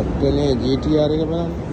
आपके लिए G T R के बनाने